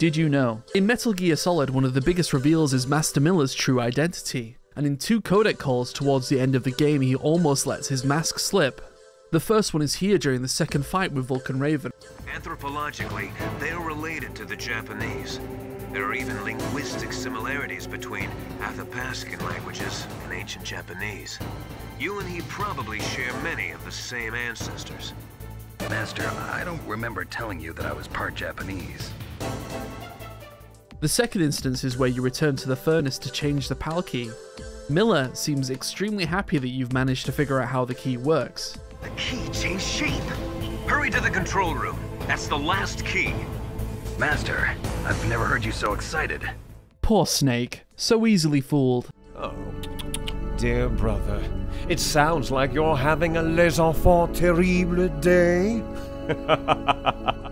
Did you know? In Metal Gear Solid, one of the biggest reveals is Master Miller's true identity, and in two codec calls towards the end of the game, he almost lets his mask slip. The first one is here during the second fight with Vulcan Raven. Anthropologically, they are related to the Japanese. There are even linguistic similarities between Athapascan languages and ancient Japanese. You and he probably share many of the same ancestors. Master, I don't remember telling you that I was part Japanese. The second instance is where you return to the furnace to change the PAL key. Miller seems extremely happy that you've managed to figure out how the key works. The key changed shape. Hurry to the control room. That's the last key. Master, I've never heard you so excited. Poor Snake, so easily fooled. Oh, dear brother, it sounds like you're having a les enfants terrible day. Now, whatever.